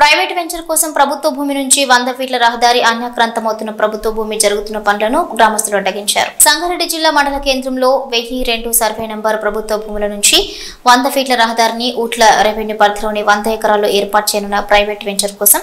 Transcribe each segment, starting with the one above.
Private venture కోసం ప్రభుత్వ భూమి నుంచి వంద ఫీట్ల రహదారి అన్యాక్రాంతమవుతున్న ప్రభుత్వ భూమి జరుగుతున్న పనులను గ్రామస్తులు అడ్డగించారు. సంగారెడ్డి జిల్లా మండల కేంద్రంలో వెయ్యి రెండు సర్వే నంబర్ ప్రభుత్వ భూముల నుంచి వంద ఫీట్ల రహదారిని ఊట్ల రెవెన్యూ పరిధిలోని వంద ఎకరాల్లో ఏర్పాటు చేయనున్న ప్రైవేట్ వెంచర్ కోసం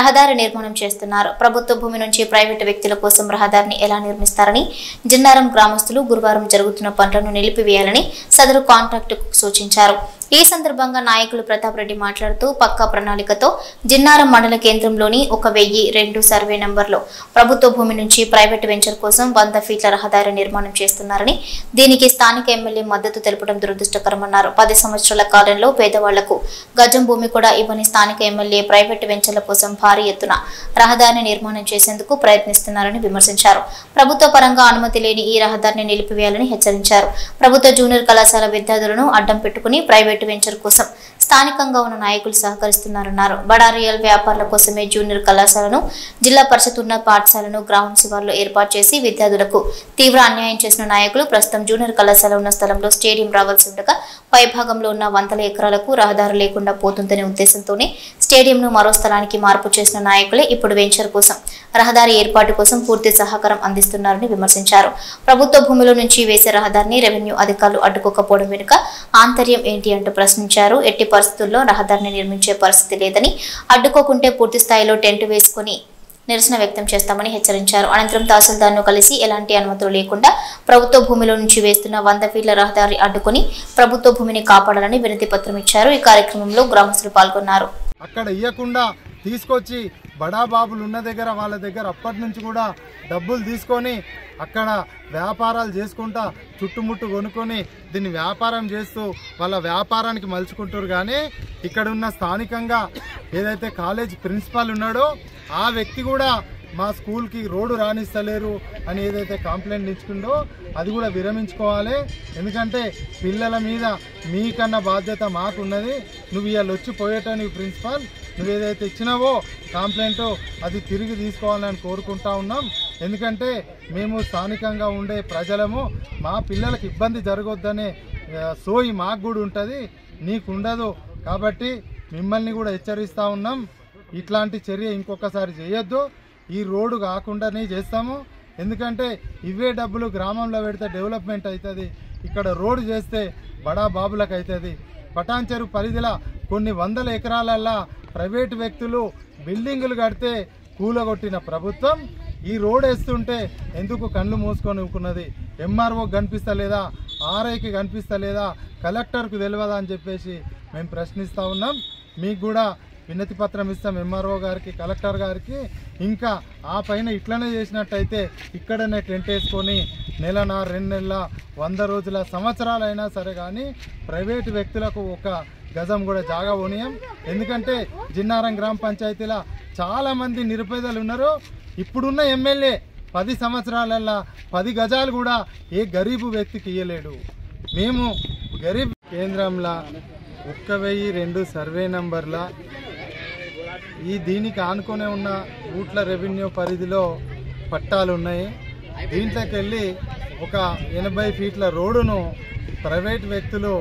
రహదారి నిర్మాణం చేస్తున్నారు. ప్రభుత్వ భూమి నుంచి ప్రైవేట్ వ్యక్తుల కోసం రహదారిని ఎలా నిర్మిస్తారని జిన్నారం గ్రామస్తులు గురువారం జరుగుతున్న పనులను నిలిపివేయాలని సదరు కాంట్రాక్టుకు సూచించారు. ఈ సందర్భంగా నాయకులు ప్రతాప్ రెడ్డి మాట్లాడుతూ పక్కా ప్రణాళికతో జిన్నారం మండల కేంద్రంలోని ఒక వెయ్యి రెండు సర్వే నంబర్లో ప్రభుత్వ భూమి నుంచి ప్రైవేట్ వెంచర్ కోసం వంద ఫీట్ల రహదారి నిర్మాణం చేస్తున్నారని దీనికి స్థానిక ఎమ్మెల్యే మద్దతు తెలపడం దురదృష్టకరమన్నారు. పది సంవత్సరాల కాలంలో పేదవాళ్ళకు గజం భూమి కూడా ఇవ్వని స్థానిక ఎమ్మెల్యే ప్రైవేట్ వెంచర్ల కోసం భారీ ఎత్తున రహదారిని నిర్మాణం చేసేందుకు ప్రయత్నిస్తున్నారని విమర్శించారు. ప్రభుత్వ పరంగా అనుమతి లేని ఈ రహదారిని నిలిపివేయాలని హెచ్చరించారు. ప్రభుత్వ జూనియర్ కళాశాల విద్యార్థులను అడ్డం పెట్టుకుని ప్రైవేట్ వెంచర్ కోసం స్థానికంగా ఉన్న నాయకులు సహకరిస్తున్నారన్నారు. బడా రియల్ వ్యాపారుల కోసమే జూనియర్ కళాశాలను జిల్లా పరిషత్ ఉన్న పాఠశాలను గ్రామం శివార్లో ఏర్పాటు చేసి విద్యార్థులకు తీవ్ర అన్యాయం చేసిన నాయకులు ప్రస్తుతం జూనియర్ కళాశాల ఉన్న స్థలంలో స్టేడియం రావాల్సి ఉండగా పైభాగంలో ఉన్న వందల ఎకరాలకు రహదారి లేకుండా పోతుందనే ఉద్దేశంతోనే స్టేడియంను మరో స్థలానికి మార్పు చేసిన నాయకులే ఇప్పుడు వెంచర్ కోసం రహదారి ఏర్పాటు కోసం పూర్తి సహకారం అందిస్తున్నారని విమర్శించారు. ప్రభుత్వ భూమిలో నుంచి వేసే రహదారిని రెవెన్యూ అధికారులు అడ్డుకోకపోవడం వెనుక ఆంతర్యం ఏంటి అంటూ ప్రశ్నించారు. ఎట్టి పరిస్థితుల్లో రహదారిని నిర్మించే పరిస్థితి లేదని అడ్డుకోకుంటే పూర్తి స్థాయిలో టెంట్ వేసుకుని నిరసన వ్యక్తం చేస్తామని హెచ్చరించారు. అనంతరం తహసీల్దార్ను కలిసి ఎలాంటి అనుమతులు లేకుండా ప్రభుత్వ భూమిలో నుంచి వేస్తున్న వంద ఫీట్ల రహదారి అడ్డుకుని ప్రభుత్వ భూమిని కాపాడాలని వినతి పత్రం ఇచ్చారు. ఈ కార్యక్రమంలో గ్రామస్తులు పాల్గొన్నారు. అక్కడ ఇవ్వకుండా తీసుకొచ్చి బడా బాబులు ఉన్న దగ్గర వాళ్ళ దగ్గర అప్పటి నుంచి కూడా డబ్బులు తీసుకొని అక్కడ వ్యాపారాలు చేసుకుంటా చుట్టుముట్టు కొనుక్కొని దీన్ని వ్యాపారం చేస్తూ వాళ్ళ వ్యాపారానికి మలుచుకుంటారు కానీ ఇక్కడ ఉన్న స్థానికంగా ఏదైతే కాలేజ్ ప్రిన్సిపాల్ ఉన్నాడో ఆ వ్యక్తి కూడా మా స్కూల్కి రోడ్డు రాణిస్తలేరు అని ఏదైతే కంప్లైంట్ ఇచ్చుకుందో అది కూడా విరమించుకోవాలి. ఎందుకంటే పిల్లల మీద మీకన్నా బాధ్యత మాకున్నది. నువ్వు ఇవాళ వచ్చి పోయేటానికి ప్రిన్సిపాల్ నువ్వు ఏదైతే ఇచ్చినావో కంప్లైంట్ అది తిరిగి తీసుకోవాలని కోరుకుంటా ఉన్నాం. ఎందుకంటే మేము స్థానికంగా ఉండే ప్రజలము మా పిల్లలకు ఇబ్బంది జరగొద్దనే సోయి మాకు కూడా ఉంటుంది. నీకు ఉండదు కాబట్టి మిమ్మల్ని కూడా హెచ్చరిస్తూ ఉన్నాం. ఇట్లాంటి చర్య ఇంకొకసారి చేయొద్దు. ఈ రోడ్డు కాకుండానే చేస్తాము. ఎందుకంటే ఇవే డబ్బులు గ్రామంలో పెడితే డెవలప్మెంట్ అవుతుంది. ఇక్కడ రోడ్డు చేస్తే బడా బాబులకు అవుతుంది. పటాన్చెరు పరిధిలో కొన్ని వందల ఎకరాలల్లా ప్రైవేటు వ్యక్తులు బిల్డింగులు కడితే కూలగొట్టిన ప్రభుత్వం ఈ రోడ్ వేస్తుంటే ఎందుకు కళ్ళు మూసుకొని ఊకున్నది? ఎంఆర్ఓకి కనిపిస్తలేదా? ఆర్ఐకి కనిపిస్తలేదా? కలెక్టర్కు తెలియదా అని చెప్పేసి మేము ప్రశ్నిస్తూ ఉన్నాం. మీకు కూడా వినతి పత్రం ఇస్తాం ఎంఆర్ఓ గారికి కలెక్టర్ గారికి. ఇంకా ఆ పైన ఇట్లనే చేసినట్టయితే ఇక్కడనే టెంట్ వేసుకొని నెలన రెండు నెలల వంద రోజుల సంవత్సరాలైనా సరే కానీ ప్రైవేటు వ్యక్తులకు ఒక గజం కూడా జాగా పోనీయం. ఎందుకంటే జిన్నారం గ్రామ పంచాయతీలో చాలామంది నిరుపేదలు ఉన్నారు. ఇప్పుడున్న ఎమ్మెల్యే పది సంవత్సరాలల్లా పది గజాలు కూడా ఏ గరీబు వ్యక్తికి ఇయ్యలేడు. మేము గరీబ్ కేంద్రంలో ఒక్క వెయ్యి రెండు సర్వే నంబర్ల ఈ దీనికి ఆనుకునే ఉన్న ఊట్ల రెవెన్యూ పరిధిలో పట్టాలు ఉన్నాయి. దీంట్లోకి వెళ్ళి ఒక ఎనభై ఫీట్ల రోడ్డును ప్రైవేట్ వ్యక్తులు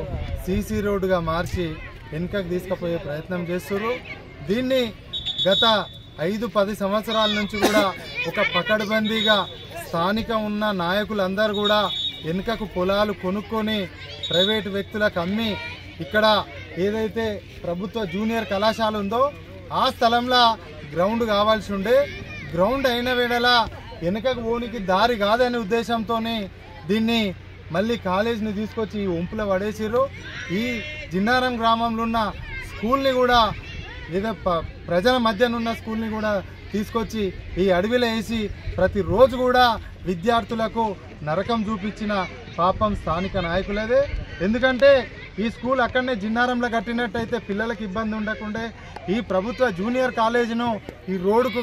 సీసీ రోడ్డుగా మార్చి వెనుకకు తీసుకుపోయే ప్రయత్నం చేస్తున్నారు దీన్ని గత ఐదు పది సంవత్సరాల నుంచి కూడా ఒక పకడ్బందీగా స్థానిక ఉన్న నాయకులందరూ కూడా వెనుకకు పొలాలు కొనుక్కొని ప్రైవేటు వ్యక్తులకు అమ్మి ఇక్కడ ఏదైతే ప్రభుత్వ జూనియర్ కళాశాల ఉందో ఆ స్థలంలో గ్రౌండ్ కావాల్సి ఉండే. గ్రౌండ్ అయిన వేళలా వెనుకకు పోనికి దారి కాదనే ఉద్దేశంతో దీన్ని మళ్ళీ కాలేజీని తీసుకొచ్చి ఈ వంపులో పడేసిర్రు. ఈ జిన్నారం గ్రామంలో ఉన్న స్కూల్ని కూడా ఏదో ప్రజల మధ్యనున్న స్కూల్ని కూడా తీసుకొచ్చి ఈ అడవిలో వేసి ప్రతిరోజు కూడా విద్యార్థులకు నరకం చూపించిన పాపం స్థానిక నాయకులదే. ఎందుకంటే ఈ స్కూల్ అక్కడనే జిన్నారంలో కట్టినట్టయితే పిల్లలకు ఇబ్బంది ఉండకుండే ఈ ప్రభుత్వ జూనియర్ కాలేజీను ఈ రోడ్డుకు